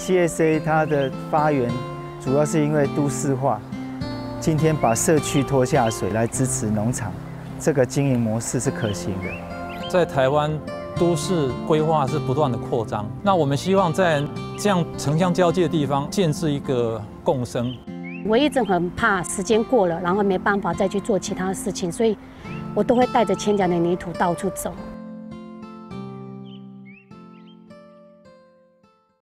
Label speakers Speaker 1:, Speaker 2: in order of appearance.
Speaker 1: csa 它的发源主要是因为都市化今天把社区拖下水来支持农场这个经营模式是可行的。
Speaker 2: 在台湾都市规划是不断的扩张那我们希望在这样城乡交界的地方建设一个共生。
Speaker 3: 我一直很怕时间过了然后没办法再去做其他事情所以我都会带着千家的泥土到处走。